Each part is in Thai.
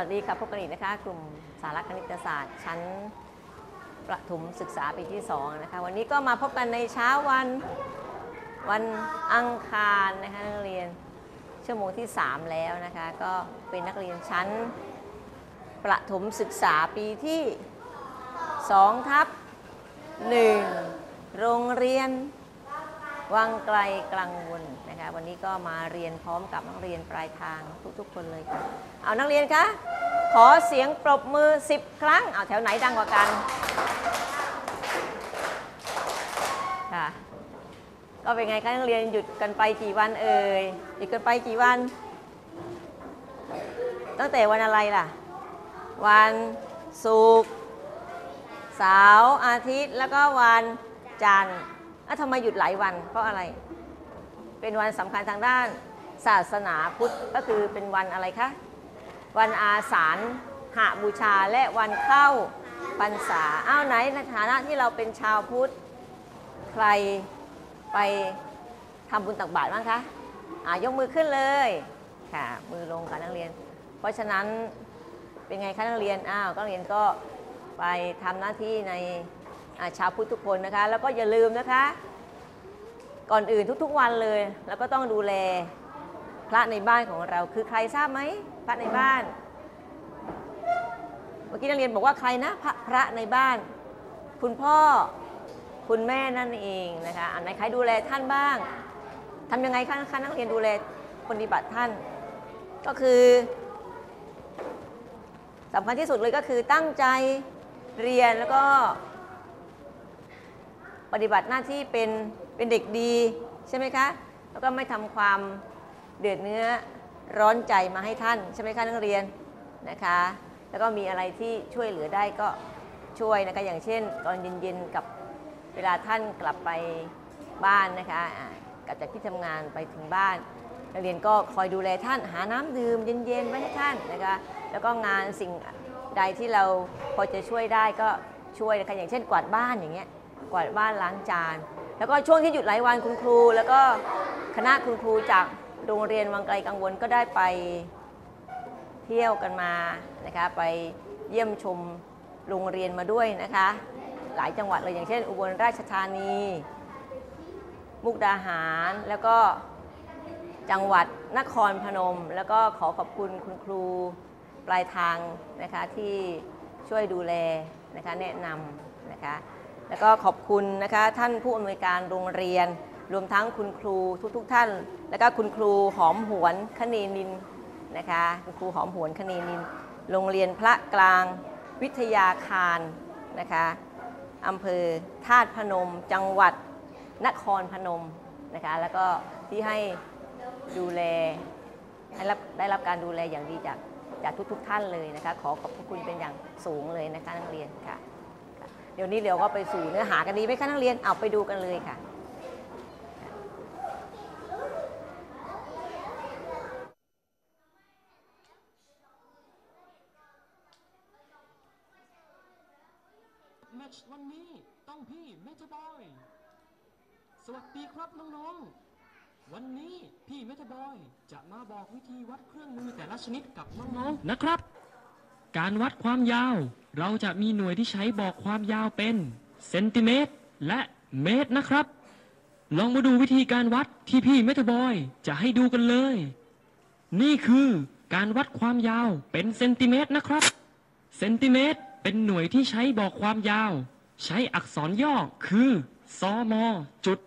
วัสดีครับพบกันอีกนะคะ กลุ่มสารคณิตศาสตร์ ชั้นประถมศึกษาปีที่2นะคะ วันนี้ก็มาพบกันในเช้าวันวันอังคารนะคะนักเรียนชั่วโมงที่ 3 แล้วนะคะ ก็เป็นนักเรียนชั้นประถมศึกษาปีที่2ทับ1โรงเรียน วังไกลกลางวนนะคะ วันนี้ก็มาเรียนพร้อมกับนักเรียนปลายทางทุกๆ คนเลยค่ะ เอานักเรียนคะขอเสียงปรบมือ 10 ครั้ง เอาแถวไหนดังกว่ากันค่ะก็เป็นไงคะนักเรียนหยุดกันไปกี่วันเอ่ยหยุดกันไปกี่วัน ตั้งแต่วันอะไรล่ะ วันศุกร์เสาร์อาทิตย์แล้วก็วันจันทร์ อะทำไมหยุดหลายวัน เพราะอะไร เป็นวันสำคัญทางด้านศาสนาพุทธก็คือเป็นวันอะไรคะ วันอาสาฬหาบูชาและวันเข้าพรรษาอ้าวไหนในฐานะที่เราเป็นชาวพุทธ ใครไปทำบุญตักบาตรบ้างคะอ่ายกมือขึ้นเลยค่ะ มือลงค่ะนักเรียน เพราะฉะนั้นเป็นไงคะนักเรียนอ้าวนักเรียนก็ไปทำหน้าที่ใน ชาวพุทธทุกคนนะคะ แล้วก็อย่าลืมนะคะ ก่อนอื่นทุกๆวันเลย แล้วก็ต้องดูแลพระในบ้านของเราคือใครทราบไหมพระในบ้าน เมื่อกี้นักเรียนบอกว่าใครนะพระพระในบ้าน คุณพ่อคุณแม่นั่นเองนะคะอันไหนใครดูแลท่านบ้างทำยังไงคะคะนักเรียนดูแลปฏิบัติท่าน ก็คือสำคัญที่สุดเลยก็คือตั้งใจเรียนแล้วก็ ปฏิบัติหน้าที่เป็นเป็นเด็กดีใช่ไหมคะ แล้วก็ไม่ทำความเดือดเนื้อร้อนใจมาให้ท่านใช่ไหมคะนักเรียนนะคะ แล้วก็มีอะไรที่ช่วยเหลือได้ก็ช่วยนะคะอย่างเช่น ตอนเย็นๆกับเวลาท่านกลับไปบ้านนะคะกลับจากที่ทำงานไปถึงบ้าน นักเรียนก็คอยดูแลท่านหาน้ำดื่มเย็นๆไว้ให้ท่านนะคะแล้วก็งานสิ่งใดที่เราพอจะช่วยได้ก็ช่วยนะคะอย่างเช่นกวาดบ้านอย่างเงี้ย กวาดบ้านล้างจาน แล้วก็ช่วงที่หยุดหลายวันคุณครู แล้วก็คณะคุณครูจากโรงเรียนวังไกลกังวลก็ได้ไปเที่ยวกันมานะคะไปเยี่ยมชมโรงเรียนมาด้วยนะคะ หลายจังหวัดเลยอย่างเช่น อุบลราชธานี มุกดาหารแล้วก็จังหวัดนครพนม แล้วก็ขอขอบคุณคุณครูปลายทางนะคะที่ช่วยดูแลนะคะแนะนำนะคะ แล้วก็ขอบคุณนะคะท่านผู้อำนวยการโรงเรียน รวมทั้งคุณครูทุกๆทท่าน แล้วก็คุณครูหอมหวนคเนนินนะคะคุณครูหอมหวนคเนนิน โรงเรียนพระกลางวิทยาคารนะคะอำเภอธาตุพนม จังหวัดนครพนมนะคะแล้วก็ที่ให้ดูแลให้รับได้รับการดูแลอย่างดีจากจากทุกๆทท่านเลยนะคะขอขอบพระคุณเป็นอย่างสูงเลยนะคะนักเรียนค่ะ เดี๋ยวนี้เดี๋ยวก็ไปสู่เนื้อหากันดีไหมคะนักเรียนเอาไปดูกันเลยค่ะ แมตช์วันนี้ต้องพี่เมทาบอย สวัสดีครับน้องๆ วันนี้พี่เมทาบอยจะมาบอกวิธีวัดเครื่องมือแต่ละชนิดกับน้องๆ นะครับ การวัดความยาว เราจะมีหน่วยที่ใช้บอกความยาวเป็นเซนติเมตรและเมตรนะครับ ลองมาดูวิธีการวัดที่พี่เมทบอย จะให้ดูกันเลย นี่คือการวัดความยาวเป็นเซนติเมตรนะครับ เซนติเมตรเป็นหน่วยที่ใช้บอกความยาว ใช้อักษรย่อคือซอมอจุด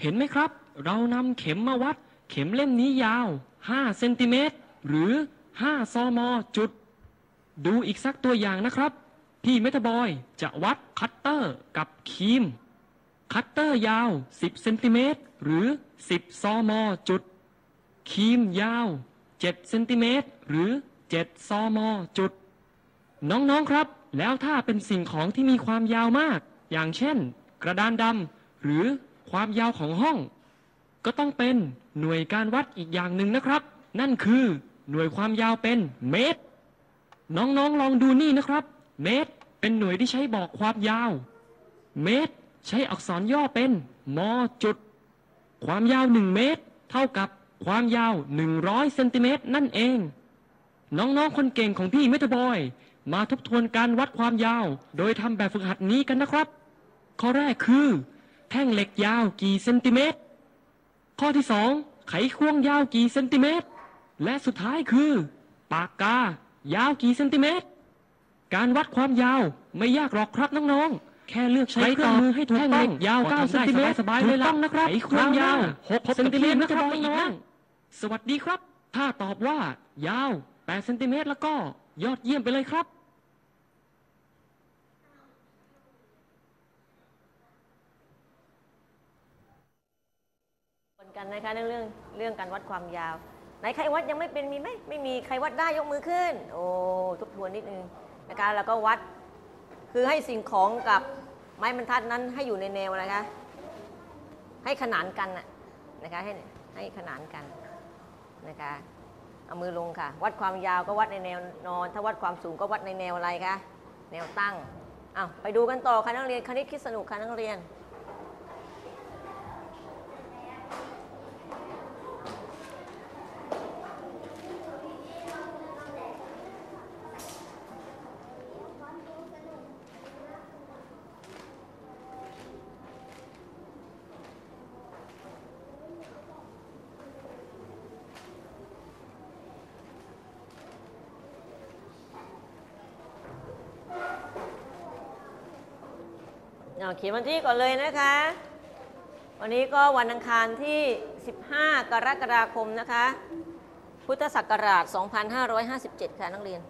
เห็นไหมครับ เรานำเข็มมาวัด เข็มเล่มนี้ยาว 5 เซนติเมตรหรือ 5 ซอมอจุด ดูอีกสักตัวอย่างนะครับพี่เมทาบอยจะวัดคัตเตอร์กับครีม คัตเตอร์ยาว 10 เซนติเมตรหรือ 10ซอมอจุดครีมยาว 7 เซนติเมตรหรือ 7ซอมอจุด น้องๆครับ แล้วถ้าเป็นสิ่งของที่มีความยาวมาก อย่างเช่น กระดานดำหรือความยาวของห้อง ก็ต้องเป็นหน่วยการวัดอีกอย่างหนึ่งนะครับ นั่นคือหน่วยความยาวเป็นเมตร น้องๆลองดูนี่นะครับ เมตร เป็นหน่วยที่ใช้บอกความยาว เมตร ใช้อักษรย่อเป็นมจุด ความยาว 1 เมตร เท่ากับความยาว 100เซนติเมตรนั่นเอง น้องๆคนเก่งของพี่เมทาบอย มาทบทวนการวัดความยาว โดยทำแบบฝึกหัดนี้กันนะครับ ข้อแรกคือ แท่งเหล็กยาวกี่เซนติเมตร ข้อที่สองไขควงยาวกี่เซนติเมตร และสุดท้ายคือ ปากกา ยาวกี่เซนติเมตร การวัดความยาวไม่ยากหรอกครับน้องๆ แค่เลือกใช้เครื่องมือให้ถูกต้องยาว 9 เซนติเมตรสบายเลยต้องนะครับไขควงยาว 6 เซนติเมตรนะครับน้องๆสวัสดีครับ ถ้าตอบว่ายาว 8 เซนติเมตรแล้วก็ยอดเยี่ยมไปเลยครับคนกันนะคะเรื่องเรื่องเรื่องการวัดความยาว ไหนใครวัดยังไม่เป็นมีไหมไม่มีใครวัดได้ยกมือขึ้น โอ้ทบทวนนิดนึงนะคะแล้วก็วัดคือให้สิ่งของกับไม้บรรทัดนั้นให้อยู่ในแนวอะคะให้ขนานกันนะนะคะให้ให้ขนานกันนะคะเอามือลงค่ะ วัดความยาวก็วัดในแนวนอน ถ้าวัดความสูงก็วัดในแนวอะไรคะแนวตั้งอ้าวไปดูกันต่อค่ะนักเรียนคณิตคิดสนุกค่ะนักเรียน เอาเขียนวันที่ก่อนเลยนะคะ วันนี้ก็วันอังคารที่ 15 กรกฎาคมนะคะ พุทธศักราช 2557 ค่ะนักเรียน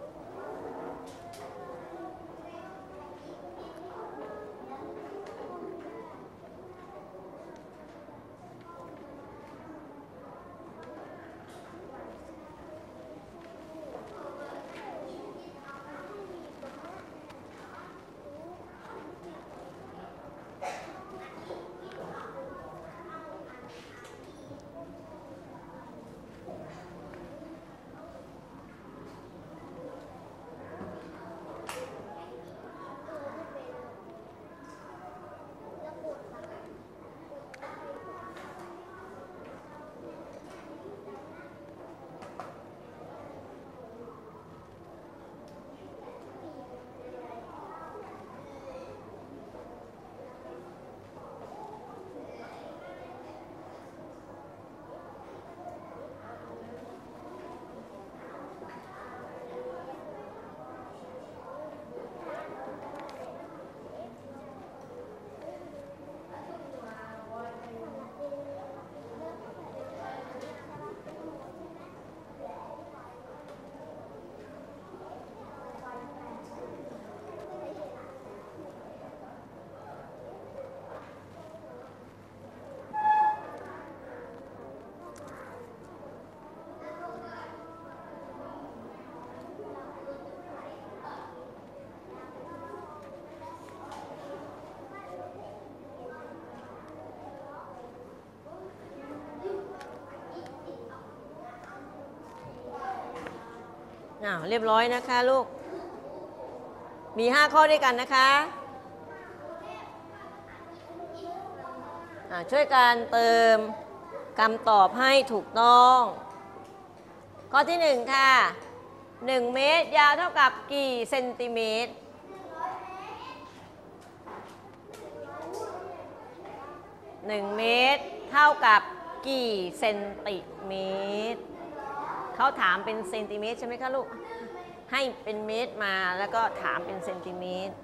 อ้าวเรียบร้อยนะคะลูก มี5ข้อด้วยกันนะคะอ่าช่วยกันเติมคำตอบให้ถูกต้อง ข้อที่1ค่ะ1เมตรยาวเท่ากับกี่เซนติเมตร1เมตรเท่ากับกี่เซนติเมตร เขาถามเป็นเซนติเมตรใช่ไหมคะลูก ให้เป็นเมตรมาแล้วก็ถามเป็นเซนติเมตร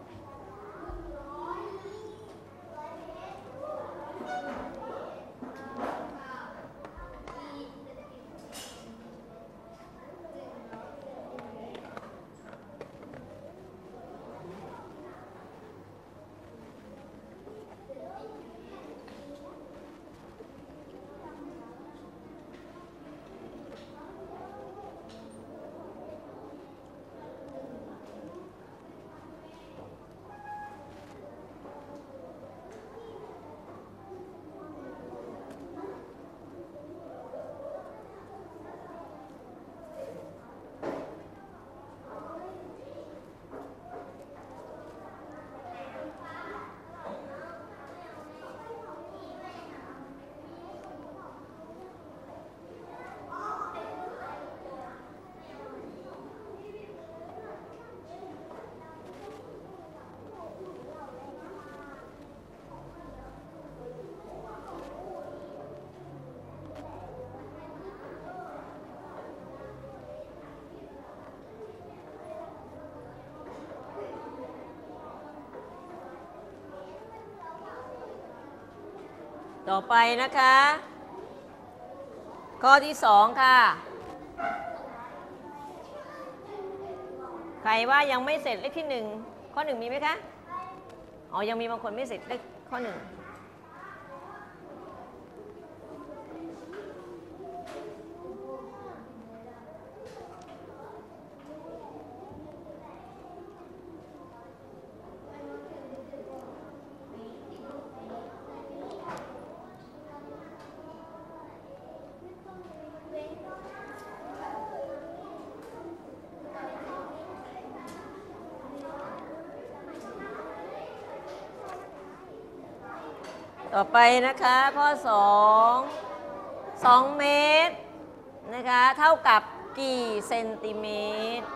ต่อไปนะคะ ข้อที่สองค่ะ ใครว่ายังไม่เสร็จเลขที่หนึ่งข้อหนึ่งมีไหมคะ อ๋อ ยังมีบางคนไม่เสร็จเลขข้อหนึ่ง ต่อไปนะคะข้อ2 2 เมตรนะคะ เท่ากับกี่เซนติเมตร